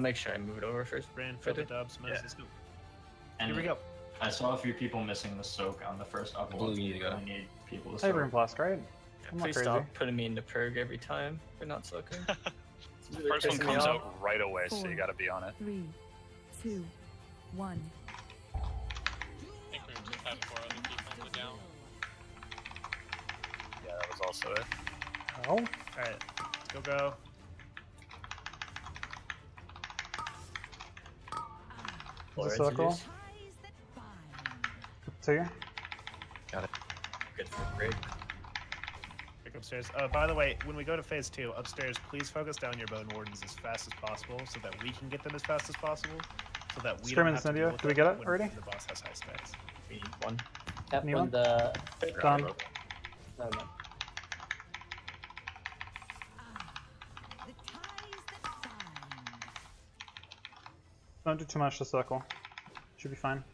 I'll make sure I move it over first. Brand for the dubs. Yeah. let's go. And Here we go. I saw a few people missing the soak on the first up Blue one. need to go. I need people to I soak. have room plus, right? I'm Please crazy. stop putting me into perg every time for not soaking. It's really First one comes out right away, so you gotta be on it. Three, two, one. I think we were just having four other people in down. Yeah, that was also it. Oh, Alright, let's go go. Full Is it circle? residues. two. Good for break. Pick upstairs. Uh, by the way, when we go to phase two, upstairs, please focus down your bone wardens as fast as possible, so that we can get them as fast as possible, so that we Scrim don't and have to Incendio, deal with do we get it when already? The boss has high specs. We need one. Tap Anyone? on the. Done. No, no. Don't do too much to circle. Should be fine.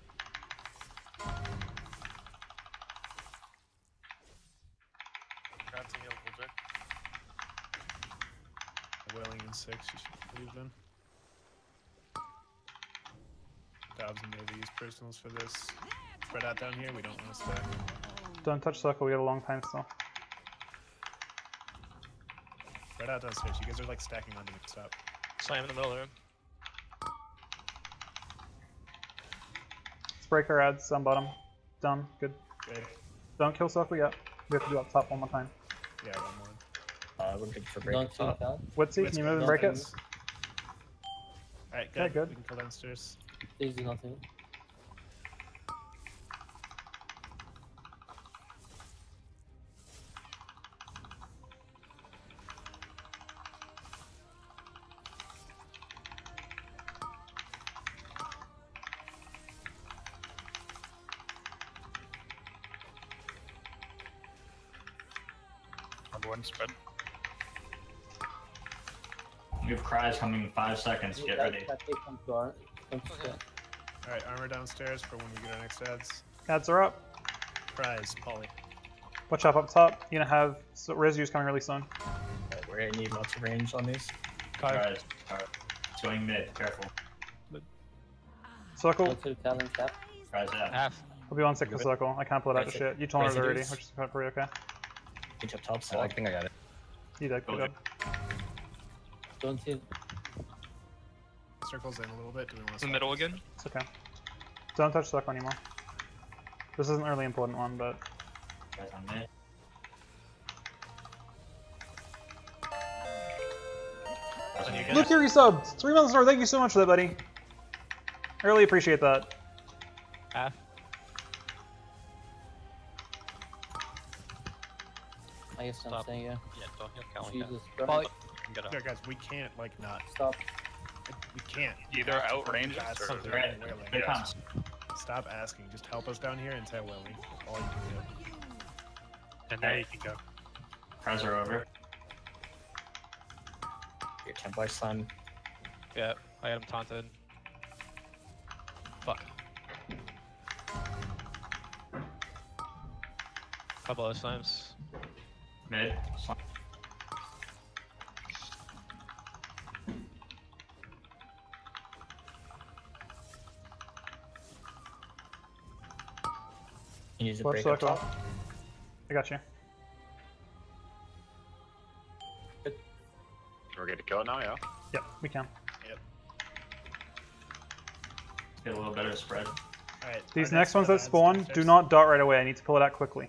Wailing in six, you should leave them. Dobbs and Navy use personals for this. Spread out down here, we don't want to stack. Don't touch circle, we got a long time still. Spread out downstairs, you guys are like stacking onto me. Stop. Slam in the middle of the room. Let's break our ads on bottom. Done. Good. Good. Don't kill circle yet. We have to do up top one more time. Yeah, one more. Uh, we're good for break Don't up top. that. Witsy, can you move and break it? Alright, Yeah, good. good. We can kill downstairs. Easy, nothing. One spread. We have cries coming in five seconds. Get ready. that take come to our- come to Okay. Alright, armor downstairs for when we get our next ads. Ads are up. Cries, Polly. Watch out up top. You're gonna have so residues coming really soon. Alright, we're gonna need lots of range on these. Cries. Alright. Swing mid. Careful. Circle. Go to the talent tap. Cries out. Half. I'll be one sec to circle. I can't pull it out to Right, shit. You told it already, which is pretty okay. Each up top I side. like- think I got it. You did. Good Okay. Don't see. Circles in a little bit. Do we want to The middle again. It's okay. Don't touch circle anymore. This isn't really important one, but Cries on mid. Cries on you mid. Luke here, subs. Three months more. Thank you so much for that, buddy. I really appreciate that. Half. I guess I'm Stop. saying yeah. Yeah, don't heal Callie. Jesus Christ. Polly. Get up. Yeah, guys, we can't like not. Stop. We can't. Either outrange That's us or something. Right. Wailing. Here it comes. Stop asking. Just help us down here and tell Willie. All you can do. And now you can go. Cries are over. Your Templar slime. Yeah, I got him taunted. Fuck. Couple of slimes. Mid. Slime. You need to break up circle. top. I got you. We're good to kill it now, yeah? Yep, we can. Yep. Get a little better spread. Alright. These our next ones that spawn, do not dot right away. I need to pull it out quickly.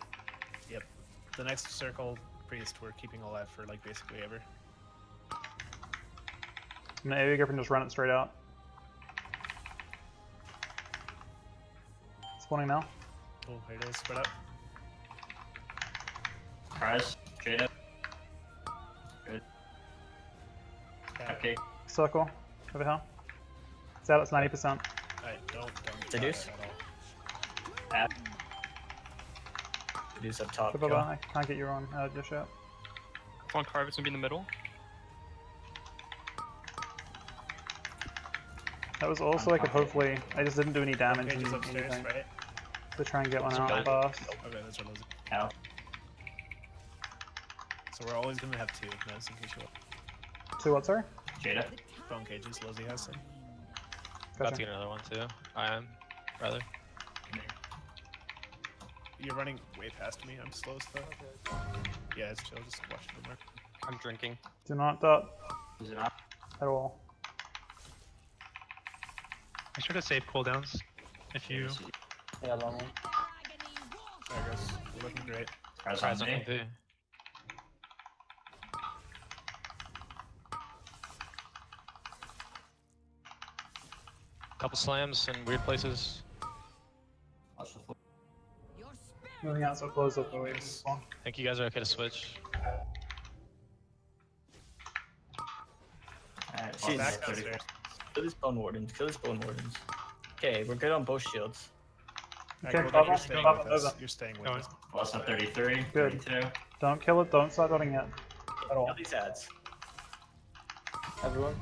The next circle priest we're keeping alive for like basically ever. I'm gonna AoE grip and just run it straight out. Spawning now. Oh, here it is. Spread out. Cries. Jada. Good. Yeah. Okay. Circle. Over here. It's out, it's 90%. Alright, don't don't Seduce? Reduce up top. Blah, Go. blah, blah. I can't get you on uh, just yet. One Carver's gonna be in the middle. That was also I could hopefully. I just didn't do any damage Cages in upstairs, anything right? to try and get one out fast. Okay, those are those. Out. So we're always gonna have two. That's in case you want. Two what, sorry? Jada. bone cages. Lizzie has some. About to get another one too. I am, rather. You're running way past me. I'm slow as fuck. Yeah, it's chill. Just watch the mark. I'm drinking. Do not dot Is it up? at all. Make sure to save cooldowns. If you Yeah, long one. There it goes. You're looking great. Press Cries on on me. too. Couple slams in weird places. Moving out so close up the way. this is. I think you guys are okay to switch. Alright, Jeez. Back downstairs. Kill these bone wardens. Kill these bone wardens. Okay, we're good on both shields. Okay, Alright, Golden, you're staying Baba, with us. Baba. You're staying with us. Plus up 33. Good. 32. Don't kill it. Don't start dotting yet. At all. Kill these ads. Everyone.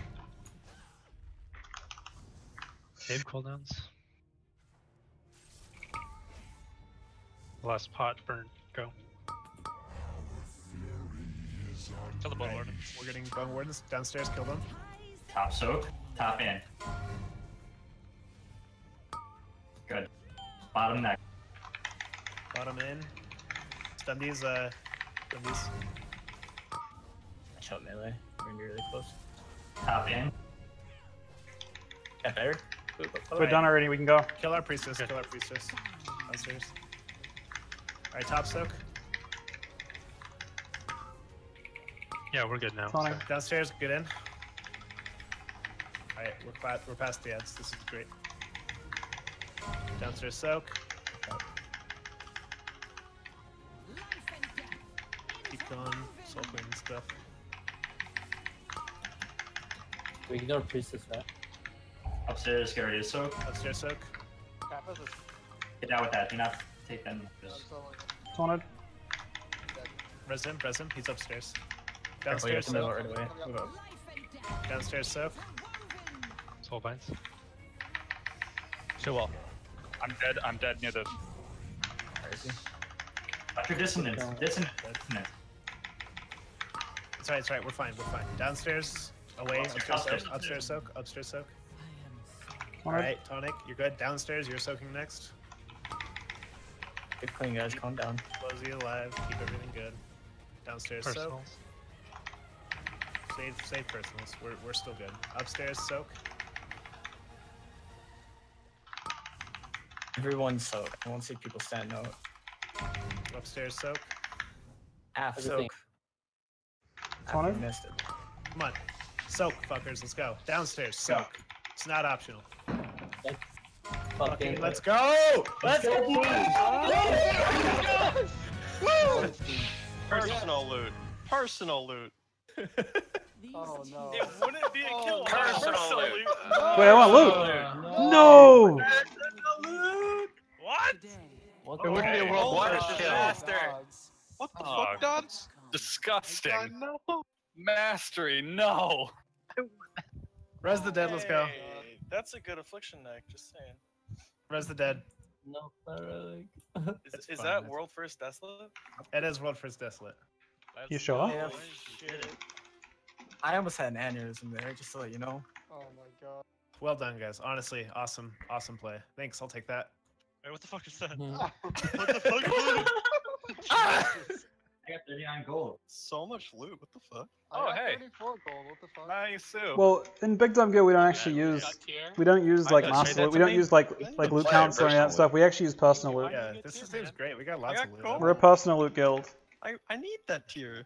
save cooldowns. Last pot burn. Go. Kill the bone Alright, warden. We're getting bone wardens downstairs. Kill them. Top soak. Top in. Good. Bottom neck. Bottom in. Stun these. Uh, stun these. Watch out melee. We're gonna be really close. Top in. Yeah, better. We're done already. We can go. Kill our priestess. Okay. Kill our priestess. Downstairs. Alright, top soak. Yeah, we're good now. So- Downstairs. Get in. Alright, we're, pa- we're past the ads. This is great. Downstairs soak. Keep going. Soul queen and stuff. We ignore priestess, right? Upstairs. Get ready soak. Upstairs soak. Get down with that. Do not take them. Just Taunted. Res him. Res him. He's upstairs. Careful, you have Downstairs to move soak. right away. Move out. Downstairs soak. Soul binds. Too well. I'm dead. I'm dead near the. Where is he? Watch your dissonance. Dissonance. It's alright, it's alright, we're fine, we're fine. Downstairs, away, Upstairs, upstairs, upstairs. soak, upstairs soak, upstairs soak. Alright, tonic, you're good. Downstairs, you're soaking next. Good clean, guys. Calm down. Closey alive, keep everything good. Downstairs soak. Personals. Save save personals. We're we're still good. Upstairs soak. Everyone soak. I won't see people stand out. Upstairs soak. Half Everything. soak. Half Taunted. missed it. Come on. Soak, fuckers, let's go. Downstairs, Go. soak. It's not optional. Fucking. Fucking let's go! Let's go! Personal loot. Personal loot. Oh no. It wouldn't be a oh, kill. Personal loot. Wait, I want loot. No. Personal What? What It wouldn't be a world What war a kill. disaster. What the Oh, fuck, Dons? Disgusting. no. Mastery, no. Res the dead, let's go. Hey, That's a good affliction neck, just saying. Res the dead. No, Farag. Is, is that that's- world first desolate? It is World First Desolate. You sure? Yeah. I almost had an aneurysm there, just to let you know. Oh my god. Well done, guys. Honestly, awesome, awesome play. Thanks, I'll take that. Wait, what the fuck is that? What the fuck? is that? I got 39 gold. So much loot, what the fuck? I Oh, got hey. 34 gold. What the fuck? Nice, Sue. Well, in Big Dumb Gear, we don't actually Yeah, use got we don't use like got master loot. We don't use like I need like to loot counts or any of that stuff. We actually use personal loot. Yeah, Yeah, this tier, seems great. We got lots got of loot. gold. We're a personal loot guild. I, I need that tier.